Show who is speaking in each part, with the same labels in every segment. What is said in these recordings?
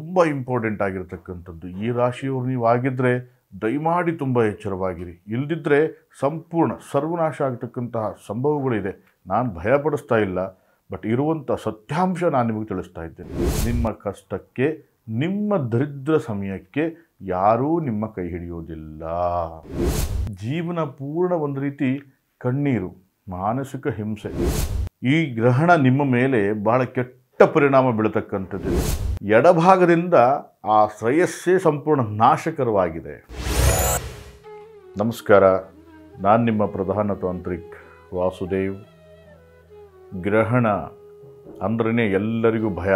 Speaker 1: ತುಂಬ ಇಂಪಾರ್ಟೆಂಟ್ ಆಗಿರತಕ್ಕಂಥದ್ದು. ಈ ರಾಶಿಯವರು ನೀವು ಆಗಿದ್ದರೆ ದಯಮಾಡಿ ತುಂಬ ಎಚ್ಚರವಾಗಿರಿ. ಇಲ್ಲದಿದ್ದರೆ ಸಂಪೂರ್ಣ ಸರ್ವನಾಶ ಆಗತಕ್ಕಂತಹ ಸಂಭವಗಳಿದೆ. ನಾನು ಭಯಪಡಿಸ್ತಾ ಇಲ್ಲ ಬಟ್ ಇರುವಂಥ ಸತ್ಯಾಂಶ ನಾನು ನಿಮಗೆ ತಿಳಿಸ್ತಾ ಇದ್ದೇನೆ. ನಿಮ್ಮ ಕಷ್ಟಕ್ಕೆ, ನಿಮ್ಮ ದರಿದ್ರ ಸಮಯಕ್ಕೆ ಯಾರೂ ನಿಮ್ಮ ಕೈ ಹಿಡಿಯೋದಿಲ್ಲ. ಜೀವನ ಪೂರ್ಣ ಒಂದು ರೀತಿ ಕಣ್ಣೀರು, ಮಾನಸಿಕ ಹಿಂಸೆ. ಈ ಗ್ರಹಣ ನಿಮ್ಮ ಮೇಲೆ ಬಹಳ ಕೆಟ್ಟ ಪರಿಣಾಮ ಬೀಳತಕ್ಕಂಥದ್ದು ಎಡಭಾಗದಿಂದ ಆ ಶ್ರೇಯಸ್ಸೇ ಸಂಪೂರ್ಣ ನಾಶಕರವಾಗಿದೆ. ನಮಸ್ಕಾರ, ನಾನು ನಿಮ್ಮ ಪ್ರಧಾನ ತಾಂತ್ರಿಕ್ ವಾಸುದೇವ್. ಗ್ರಹಣ ಅಂದ್ರೇ ಎಲ್ಲರಿಗೂ ಭಯ,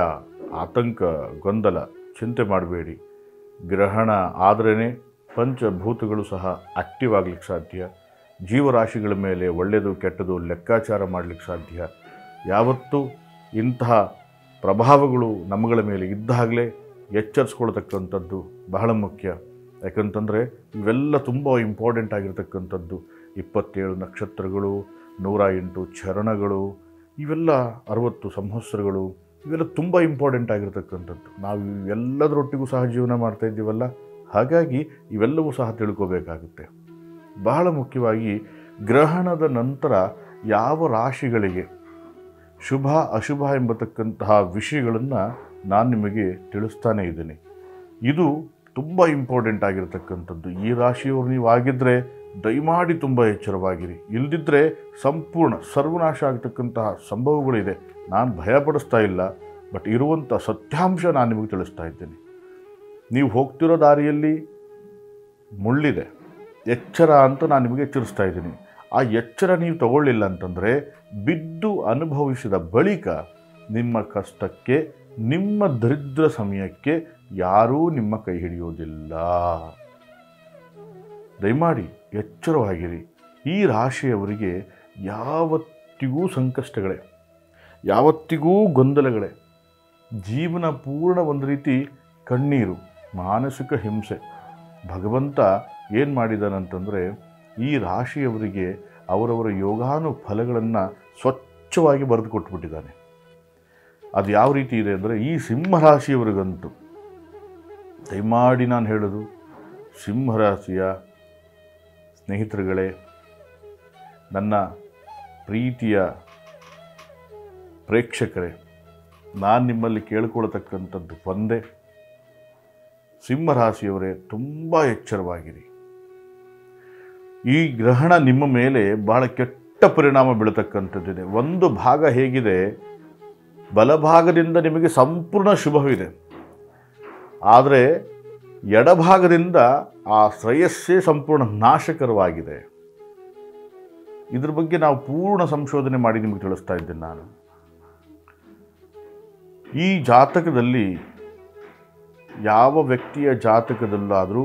Speaker 1: ಆತಂಕ, ಗೊಂದಲ, ಚಿಂತೆ ಮಾಡಬೇಡಿ. ಗ್ರಹಣ ಆದ್ರೇ ಪಂಚಭೂತಗಳು ಸಹ ಆಕ್ಟಿವ್ ಆಗಲಿಕ್ಕೆ ಸಾಧ್ಯ. ಜೀವರಾಶಿಗಳ ಮೇಲೆ ಒಳ್ಳೆಯದು ಕೆಟ್ಟದು ಲೆಕ್ಕಾಚಾರ ಮಾಡಲಿಕ್ಕೆ ಸಾಧ್ಯ. ಯಾವತ್ತೂ ಇಂತಹ ಪ್ರಭಾವಗಳು ನಮ್ಮಗಳ ಮೇಲೆ ಇದ್ದಾಗಲೇ ಎಚ್ಚರಿಸ್ಕೊಳ್ತಕ್ಕಂಥದ್ದು ಬಹಳ ಮುಖ್ಯ. ಯಾಕಂತಂದರೆ ಇವೆಲ್ಲ ತುಂಬ ಇಂಪಾರ್ಟೆಂಟ್ ಆಗಿರತಕ್ಕಂಥದ್ದು. ಇಪ್ಪತ್ತೇಳು ನಕ್ಷತ್ರಗಳು, ನೂರ ಎಂಟು ಚರಣಗಳು, ಇವೆಲ್ಲ ಅರವತ್ತು ಸಂವತ್ಸರಗಳು, ಇವೆಲ್ಲ ತುಂಬ ಇಂಪಾರ್ಟೆಂಟ್ ಆಗಿರತಕ್ಕಂಥದ್ದು. ನಾವು ಇವೆಲ್ಲದರೊಟ್ಟಿಗೂ ಸಹ ಜೀವನ ಮಾಡ್ತಾ ಇದ್ದೀವಲ್ಲ? ಹಾಗಾಗಿ ಇವೆಲ್ಲವೂ ಸಹ ತಿಳ್ಕೋಬೇಕಾಗುತ್ತೆ. ಬಹಳ ಮುಖ್ಯವಾಗಿ ಗ್ರಹಣದ ನಂತರ ಯಾವ ರಾಶಿಗಳಿಗೆ ಶುಭ ಅಶುಭ ಎಂಬತಕ್ಕಂತಹ ವಿಷಯಗಳನ್ನು ನಾನು ನಿಮಗೆ ತಿಳಿಸ್ತಾನೇ ಇದ್ದೀನಿ. ಇದು ತುಂಬ ಇಂಪಾರ್ಟೆಂಟ್ ಆಗಿರತಕ್ಕಂಥದ್ದು. ಈ ರಾಶಿಯವರು ನೀವು ಆಗಿದ್ದರೆ ದಯಮಾಡಿ ತುಂಬ ಎಚ್ಚರವಾಗಿರಿ. ಇಲ್ಲದಿದ್ದರೆ ಸಂಪೂರ್ಣ ಸರ್ವನಾಶ ಆಗತಕ್ಕಂತಹ ಸಂಭವಗಳಿದೆ. ನಾನು ಭಯಪಡಿಸ್ತಾ ಇಲ್ಲ. ಬಟ್ ಇರುವಂಥ ಸತ್ಯಾಂಶ ನಾನು ನಿಮಗೆ ತಿಳಿಸ್ತಾ ಇದ್ದೀನಿ. ನೀವು ಹೋಗ್ತಿರೋ ದಾರಿಯಲ್ಲಿ ಮುಳ್ಳಿದೆ. ಎಚ್ಚರ ಅಂತ ನಾನು ನಿಮಗೆ ಎಚ್ಚರಿಸ್ತಾ ಇದ್ದೀನಿ. ಆ ಎಚ್ಚರ ನೀವು ತಗೊಳ್ಳಿಲ್ಲ ಅಂತಂದರೆ ಬಿದ್ದು ಅನುಭವಿಸಿದ ಬಳಿಕ ನಿಮ್ಮ ಕಷ್ಟಕ್ಕೆ, ನಿಮ್ಮ ದರಿದ್ರ ಸಮಯಕ್ಕೆ ಯಾರೂ ನಿಮ್ಮ ಕೈ ಹಿಡಿಯೋದಿಲ್ಲ ದಯಮಾಡಿ ಎಚ್ಚರವಾಗಿರಿ. ಈ ರಾಶಿಯವರಿಗೆ ಯಾವತ್ತಿಗೂ ಸಂಕಷ್ಟಗಳೇ, ಯಾವತ್ತಿಗೂ ಗೊಂದಲಗಳೇ. ಜೀವನ ಪೂರ್ಣ ಒಂದು ರೀತಿ ಕಣ್ಣೀರು, ಮಾನಸಿಕ ಹಿಂಸೆ. ಭಗವಂತ ಏನು ಮಾಡಿದಾನಂತಂದರೆ ಈ ರಾಶಿಯವರಿಗೆ ಅವರವರ ಯೋಗಾನು ಫಲಗಳನ್ನು ಸ್ವಚ್ಛವಾಗಿ ಬರೆದು ಕೊಟ್ಬಿಟ್ಟಿದ್ದಾನೆ. ಅದು ಯಾವ ರೀತಿ ಇದೆ ಅಂದರೆ ಈ ಸಿಂಹರಾಶಿಯವರಿಗಂತೂ ದಯಮಾಡಿ ನಾನು ಹೇಳೋದು ಸಿಂಹರಾಶಿಯ ಸ್ನೇಹಿತರುಗಳೇ, ನನ್ನ ಪ್ರೀತಿಯ ಪ್ರೇಕ್ಷಕರೇ, ನಾನು ನಿಮ್ಮಲ್ಲಿ ಕೇಳ್ಕೊಳ್ತಕ್ಕಂಥದ್ದು ಒಂದೇ. ಸಿಂಹರಾಶಿಯವರೇ ತುಂಬ ಎಚ್ಚರವಾಗಿರಿ. ಈ ಗ್ರಹಣ ನಿಮ್ಮ ಮೇಲೆ ಬಹಳ ಕೆಟ್ಟ ಪರಿಣಾಮ ಬೀಳತಕ್ಕಂಥದ್ದಿದೆ. ಒಂದು ಭಾಗ ಹೇಗಿದೆ, ಬಲಭಾಗದಿಂದ ನಿಮಗೆ ಸಂಪೂರ್ಣ ಶುಭವಿದೆ. ಆದರೆ ಎಡಭಾಗದಿಂದ ಆ ಶ್ರೇಯಸ್ಸೇ ಸಂಪೂರ್ಣ ನಾಶಕರವಾಗಿದೆ. ಇದ್ರ ಬಗ್ಗೆ ನಾವು ಪೂರ್ಣ ಸಂಶೋಧನೆ ಮಾಡಿ ನಿಮಗೆ ತಿಳಿಸ್ತಾ ಇದ್ದೇನೆ ನಾನು. ಈ ಜಾತಕದಲ್ಲಿ ಯಾವ ವ್ಯಕ್ತಿಯ ಜಾತಕದಲ್ಲಾದರೂ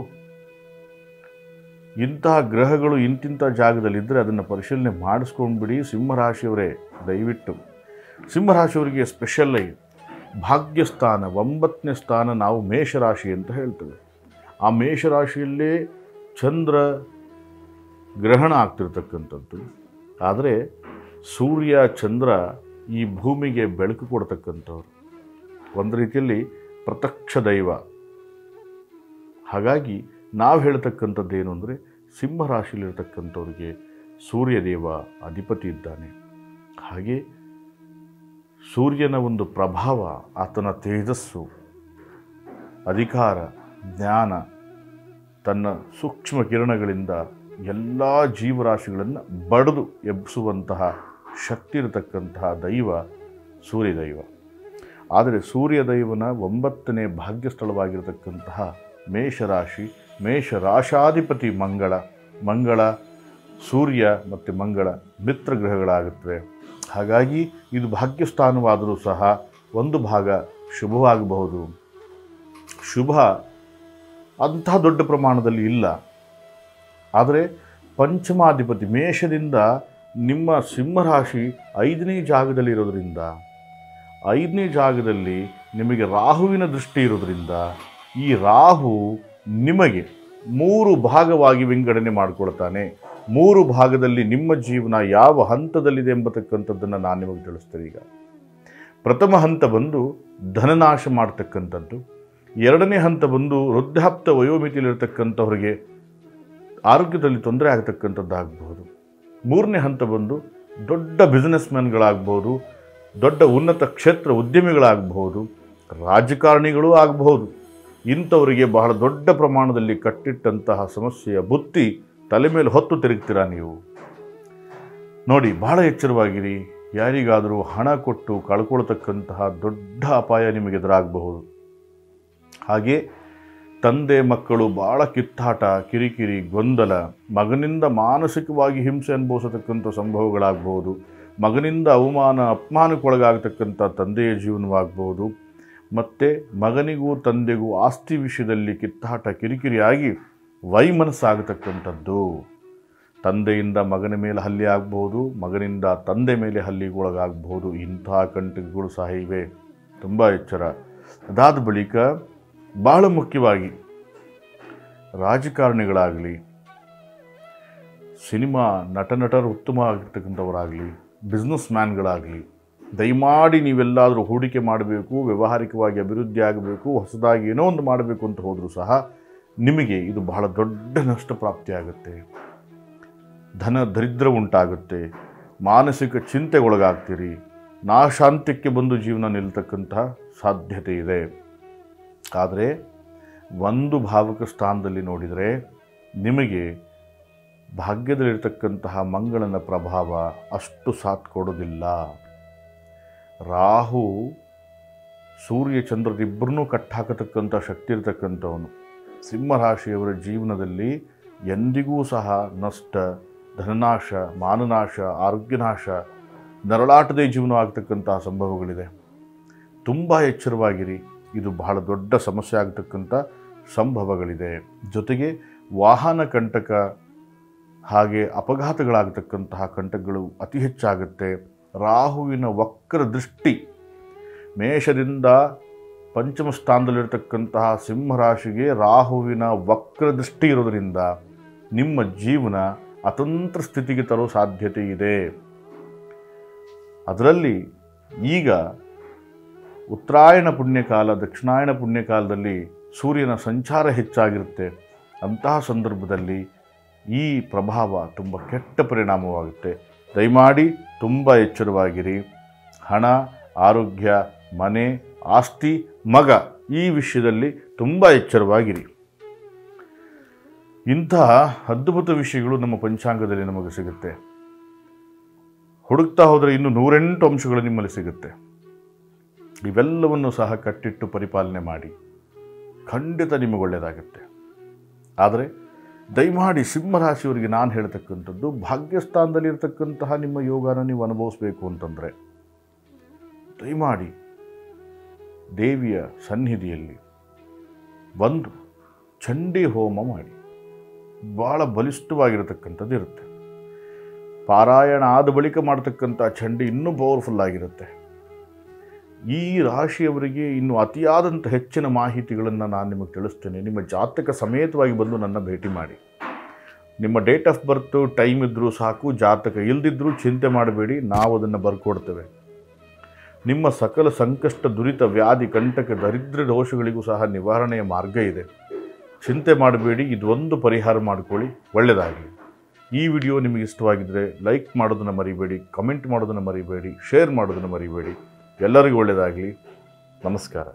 Speaker 1: ಇಂತಹ ಗ್ರಹಗಳು ಇಂತಿಂಥ ಜಾಗದಲ್ಲಿದ್ದರೆ ಅದನ್ನು ಪರಿಶೀಲನೆ ಮಾಡಿಸ್ಕೊಂಡ್ಬಿಡಿ. ಸಿಂಹರಾಶಿಯವರೇ, ದಯವಿಟ್ಟು. ಸಿಂಹರಾಶಿಯವರಿಗೆ ಸ್ಪೆಷಲ್ ಭಾಗ್ಯಸ್ಥಾನ, ಒಂಬತ್ತನೇ ಸ್ಥಾನ ನಾವು ಮೇಷರಾಶಿ ಅಂತ ಹೇಳ್ತೇವೆ. ಆ ಮೇಷರಾಶಿಯಲ್ಲೇ ಚಂದ್ರ ಗ್ರಹಣ ಆಗ್ತಿರ್ತಕ್ಕಂಥದ್ದು. ಆದರೆ ಸೂರ್ಯ, ಚಂದ್ರ ಈ ಭೂಮಿಗೆ ಬೆಳಕು ಕೊಡ್ತಕ್ಕಂಥವ್ರು. ಒಂದು ರೀತಿಯಲ್ಲಿ ಪ್ರತ್ಯಕ್ಷ ದೈವ. ಹಾಗಾಗಿ ನಾವು ಹೇಳ್ತಕ್ಕಂಥದ್ದು ಏನು ಅಂದರೆ ಸಿಂಹರಾಶಿಯಲ್ಲಿರ್ತಕ್ಕಂಥವ್ರಿಗೆ ಸೂರ್ಯದೇವ ಅಧಿಪತಿ ಇದ್ದಾನೆ. ಹಾಗೆ ಸೂರ್ಯನ ಒಂದು ಪ್ರಭಾವ, ಆತನ ತೇಜಸ್ಸು, ಅಧಿಕಾರ, ಜ್ಞಾನ, ತನ್ನ ಸೂಕ್ಷ್ಮ ಕಿರಣಗಳಿಂದ ಎಲ್ಲ ಜೀವರಾಶಿಗಳನ್ನು ಬಡಿದು ಎಬ್ಬಿಸುವಂತಹ ಶಕ್ತಿ ಇರತಕ್ಕಂತಹ ದೈವ ಸೂರ್ಯದೈವ. ಆದರೆ ಸೂರ್ಯದೈವನ ಒಂಬತ್ತನೇ ಭಾಗ್ಯಸ್ಥಳವಾಗಿರತಕ್ಕಂತಹ ಮೇಷರಾಶಿ ಮೇಷರಾಶಾಧಿಪತಿ ಮಂಗಳ ಮಂಗಳ, ಸೂರ್ಯ ಮತ್ತು ಮಂಗಳ ಮಿತ್ರ ಗ್ರಹಗಳಾಗುತ್ತವೆ. ಹಾಗಾಗಿ ಇದು ಭಾಗ್ಯಸ್ಥಾನವಾದರೂ ಸಹ ಒಂದು ಭಾಗ ಶುಭವಾಗಬಹುದು. ಶುಭ ಅಂಥ ದೊಡ್ಡ ಪ್ರಮಾಣದಲ್ಲಿ ಇಲ್ಲ. ಆದರೆ ಪಂಚಮಾಧಿಪತಿ ಮೇಷದಿಂದ ನಿಮ್ಮ ಸಿಂಹರಾಶಿ ಐದನೇ ಜಾಗದಲ್ಲಿ ಇರೋದರಿಂದ, ಐದನೇ ಜಾಗದಲ್ಲಿ ನಿಮಗೆ ರಾಹುವಿನ ದೃಷ್ಟಿ ಇರೋದ್ರಿಂದ ಈ ರಾಹು ನಿಮಗೆ ಮೂರು ಭಾಗವಾಗಿ ವಿಂಗಡಣೆ ಮಾಡಿಕೊಳ್ತಾನೆ. ಮೂರು ಭಾಗದಲ್ಲಿ ನಿಮ್ಮ ಜೀವನ ಯಾವ ಹಂತದಲ್ಲಿದೆ ಎಂಬತಕ್ಕಂಥದ್ದನ್ನು ನಾನು ನಿಮಗೆ ತಿಳಿಸ್ತೇನೆ ಈಗ. ಪ್ರಥಮ ಹಂತ ಬಂದು ಧನನಾಶ ಮಾಡ್ತಕ್ಕಂಥದ್ದು. ಎರಡನೇ ಹಂತ ಬಂದು ವೃದ್ಧಾಪ್ತ ವಯೋಮಿತಿಯಲ್ಲಿರ್ತಕ್ಕಂಥವ್ರಿಗೆ ಆರೋಗ್ಯದಲ್ಲಿ ತೊಂದರೆ ಆಗ್ತಕ್ಕಂಥದ್ದಾಗಬಹುದು. ಮೂರನೇ ಹಂತ ಬಂದು ದೊಡ್ಡ ಬಿಸ್ನೆಸ್ ಮ್ಯಾನ್ಗಳಾಗ್ಬೋದು ದೊಡ್ಡ ಉನ್ನತ ಕ್ಷೇತ್ರ ಉದ್ಯಮಿಗಳಾಗಬಹುದು. ರಾಜಕಾರಣಿಗಳೂ ಆಗಬಹುದು. ಇಂಥವರಿಗೆ ಬಹಳ ದೊಡ್ಡ ಪ್ರಮಾಣದಲ್ಲಿ ಕಟ್ಟಿಟ್ಟಂತಹ ಸಮಸ್ಯೆಯ ಬುತ್ತಿ ತಲೆ ಮೇಲೆ ಹೊತ್ತು ತಿರುಗ್ತೀರಾ ನೀವು? ನೋಡಿ, ಬಹಳ ಎಚ್ಚರವಾಗಿರಿ. ಯಾರಿಗಾದರೂ ಹಣ ಕೊಟ್ಟು ಕಳ್ಕೊಳ್ತಕ್ಕಂತಹ ದೊಡ್ಡ ಅಪಾಯ ನಿಮಗೆ ಎದುರಾಗಬಹುದು. ಹಾಗೆ ತಂದೆ ಮಕ್ಕಳು ಭಾಳ ಕಿತ್ತಾಟ, ಕಿರಿಕಿರಿ, ಗೊಂದಲ, ಮಗನಿಂದ ಮಾನಸಿಕವಾಗಿ ಹಿಂಸೆ ಅನುಭವಿಸತಕ್ಕಂಥ ಸಂಭವಗಳಾಗಬಹುದು. ಮಗನಿಂದ ಅವಮಾನ, ಅಪಮಾನಕ್ಕೊಳಗಾಗತಕ್ಕಂಥ ತಂದೆಯ ಜೀವನವಾಗಬಹುದು. ಮತ್ತು ಮಗನಿಗೂ ತಂದೆಗೂ ಆಸ್ತಿ ವಿಷಯದಲ್ಲಿ ಕಿತ್ತಾಟ ಕಿರಿಕಿರಿಯಾಗಿ ವೈಮನಸ್ಸಾಗತಕ್ಕಂಥದ್ದು. ತಂದೆಯಿಂದ ಮಗನ ಮೇಲೆ ಹಲ್ಲಿ ಆಗ್ಬೋದು, ಮಗನಿಂದ ತಂದೆ ಮೇಲೆ ಹಲ್ಲಿಗೊಳಗಾಗ್ಬೋದು ಇಂತಹ ಕಂಟಕಗಳು ಸಹ ಇವೆ. ತುಂಬ ಎಚ್ಚರ. ಅದಾದ ಬಳಿಕ ಬಹಳ ಮುಖ್ಯವಾಗಿ ರಾಜಕಾರಣಿಗಳಾಗಲಿ, ಸಿನಿಮಾ ನಟ ನಟರು ಉತ್ತಮ ಆಗಿರ್ತಕ್ಕಂಥವರಾಗಲಿ ಬಿಸ್ನೆಸ್ ಮ್ಯಾನ್ಗಳಾಗಲಿ ದಯಮಾಡಿ ನೀವೆಲ್ಲಾದರೂ ಹೂಡಿಕೆ ಮಾಡಬೇಕು, ವ್ಯವಹಾರಿಕವಾಗಿ ಅಭಿವೃದ್ಧಿ ಆಗಬೇಕು, ಹೊಸದಾಗಿ ಏನೋ ಒಂದು ಮಾಡಬೇಕು ಅಂತ ಹೋದರೂ ಸಹ ನಿಮಗೆ ಇದು ಬಹಳ ದೊಡ್ಡ ನಷ್ಟ ಪ್ರಾಪ್ತಿಯಾಗುತ್ತೆ ಧನ ದರಿದ್ರ ಉಂಟಾಗುತ್ತೆ. ಮಾನಸಿಕ ಚಿಂತೆಗೊಳಗಾಗ್ತೀರಿ ನಾಶಾಂತ್ಯಕ್ಕೆ ಬಂದು ಜೀವನ ನಿಲ್ತಕ್ಕಂತಹ ಸಾಧ್ಯತೆ ಇದೆ. ಆದರೆ ಒಂದು ಭಾವಕ ಸ್ಥಾನದಲ್ಲಿ ನೋಡಿದರೆ ನಿಮಗೆ ಭಾಗ್ಯದಲ್ಲಿರ್ತಕ್ಕಂತಹ ಮಂಗಳನ ಪ್ರಭಾವ ಅಷ್ಟು ಸಾಥ್ ಕೊಡೋದಿಲ್ಲ. ರಾಹು ಸೂರ್ಯ ಚಂದ್ರರಿಬ್ಬರನ್ನೂ ಕಟ್ಟಾಕತಕ್ಕಂಥ ಶಕ್ತಿ ಇರತಕ್ಕಂಥವನು. ಸಿಂಹರಾಶಿಯವರ ಜೀವನದಲ್ಲಿ ಎಂದಿಗೂ ಸಹ ನಷ್ಟ, ಧನನಾಶ, ಮಾನನಾಶ, ಆರೋಗ್ಯನಾಶ, ನರಳಾಟದೇ ಜೀವನ ಆಗ್ತಕ್ಕಂತಹ ಸಂಭವಗಳಿದೆ. ತುಂಬ ಎಚ್ಚರವಾಗಿರಿ. ಇದು ಬಹಳ ದೊಡ್ಡ ಸಮಸ್ಯೆ ಆಗ್ತಕ್ಕಂಥ ಸಂಭವಗಳಿದೆ. ಜೊತೆಗೆ ವಾಹನ ಕಂಟಕ ಹಾಗೆ ಅಪಘಾತಗಳಾಗತಕ್ಕಂತಹ ಕಂಟಕಗಳು ಅತಿ ಹೆಚ್ಚಾಗುತ್ತೆ. ರಾಹುವಿನ ವಕ್ರ ದೃಷ್ಟಿ. ಮೇಷದಿಂದ ಪಂಚಮ ಸ್ಥಾನದಲ್ಲಿರ್ತಕ್ಕಂತಹ ಸಿಂಹರಾಶಿಗೆ ರಾಹುವಿನ ವಕ್ರ ದೃಷ್ಟಿ ಇರೋದರಿಂದ ನಿಮ್ಮ ಜೀವನ ಅತಂತ್ರ ಸ್ಥಿತಿಗೆ ತರೋ ಸಾಧ್ಯತೆ ಇದೆ. ಅದರಲ್ಲಿ ಈಗ ಉತ್ತರಾಯಣ ಪುಣ್ಯಕಾಲ, ದಕ್ಷಿಣಾಯಣ ಪುಣ್ಯಕಾಲದಲ್ಲಿ ಸೂರ್ಯನ ಸಂಚಾರ ಹೆಚ್ಚಾಗಿರುತ್ತೆ. ಅಂತಹ ಸಂದರ್ಭದಲ್ಲಿ ಈ ಪ್ರಭಾವ ತುಂಬ ಕೆಟ್ಟ ಪರಿಣಾಮವಾಗುತ್ತೆ. ದಯಮಾಡಿ ತುಂಬ ಎಚ್ಚರವಾಗಿರಿ. ಹಣ, ಆರೋಗ್ಯ, ಮನೆ, ಆಸ್ತಿ, ಮಗ ಈ ವಿಷಯದಲ್ಲಿ ತುಂಬ ಎಚ್ಚರವಾಗಿರಿ. ಇಂತಹ ಅದ್ಭುತ ವಿಷಯಗಳು ನಮ್ಮ ಪಂಚಾಂಗದಲ್ಲಿ ನಮಗೆ ಸಿಗುತ್ತೆ. ಹುಡುಕ್ತಾ ಹೋದರೆ ಇನ್ನು ನೂರೆಂಟು ಅಂಶಗಳು ನಿಮ್ಮಲ್ಲಿ ಸಿಗುತ್ತೆ. ಇವೆಲ್ಲವನ್ನು ಸಹ ಕಟ್ಟಿಟ್ಟು ಪರಿಪಾಲನೆ ಮಾಡಿ. ಖಂಡಿತ ನಿಮಗೆ ಒಳ್ಳೆಯದಾಗುತ್ತೆ. ಆದರೆ ದಯಮಾಡಿ ಸಿಂಹರಾಶಿಯವರಿಗೆ ನಾನು ಹೇಳ್ತಕ್ಕಂಥದ್ದು, ಭಾಗ್ಯಸ್ಥಾನದಲ್ಲಿರ್ತಕ್ಕಂತಹ ನಿಮ್ಮ ಯೋಗನ ನೀವು ಅನುಭವಿಸ್ಬೇಕು ಅಂತಂದರೆ, ದಯಮಾಡಿ ದೇವಿಯ ಸನ್ನಿಧಿಯಲ್ಲಿ ಬಂದು ಚಂಡಿ ಹೋಮ ಮಾಡಿ. ಭಾಳ ಬಲಿಷ್ಠವಾಗಿರತಕ್ಕಂಥದ್ದು ಇರುತ್ತೆ ಪಾರಾಯಣ ಆದ ಬಳಿಕ ಮಾಡ್ತಕ್ಕಂಥ ಚಂಡಿ ಇನ್ನೂ ಪವರ್ಫುಲ್ ಆಗಿರುತ್ತೆ. ಈ ರಾಶಿಯವರಿಗೆ ಇನ್ನು ಅತಿಯಾದಂಥ ಹೆಚ್ಚಿನ ಮಾಹಿತಿಗಳನ್ನು ನಾನು ನಿಮಗೆ ತಿಳಿಸ್ತೇನೆ. ನಿಮ್ಮ ಜಾತಕ ಸಮೇತವಾಗಿ ಬಂದು ನನ್ನ ಭೇಟಿ ಮಾಡಿ. ನಿಮ್ಮ ಡೇಟ್ ಆಫ್ ಬರ್ತು ಟೈಮ್ ಇದ್ದರೂ ಸಾಕು, ಜಾತಕ ಇಲ್ಲದಿದ್ದರೂ ಚಿಂತೆ ಮಾಡಬೇಡಿ, ನಾವು ಅದನ್ನು ಬರ್ಕೊಡ್ತೇವೆ. ನಿಮ್ಮ ಸಕಲ ಸಂಕಷ್ಟ, ದುರಿತ, ವ್ಯಾಧಿ, ಕಂಟಕ, ದರಿದ್ರ ದೋಷಗಳಿಗೂ ಸಹ ನಿವಾರಣೆಯ ಮಾರ್ಗ ಇದೆ. ಚಿಂತೆ ಮಾಡಬೇಡಿ, ಇದೊಂದು ಪರಿಹಾರ ಮಾಡಿಕೊಳ್ಳಿ, ಒಳ್ಳೆಯದಾಗಲಿ. ಈ ವಿಡಿಯೋ ನಿಮಗೆ ಇಷ್ಟವಾಗಿದ್ದರೆ ಲೈಕ್ ಮಾಡೋದನ್ನು ಮರಿಬೇಡಿ, ಕಮೆಂಟ್ ಮಾಡೋದನ್ನು ಮರಿಬೇಡಿ, ಶೇರ್ ಮಾಡೋದನ್ನು ಮರಿಬೇಡಿ. ಎಲ್ಲರಿಗೂ ಒಳ್ಳೆಯದಾಗಲಿ. ನಮಸ್ಕಾರ.